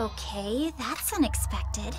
Okay, that's unexpected.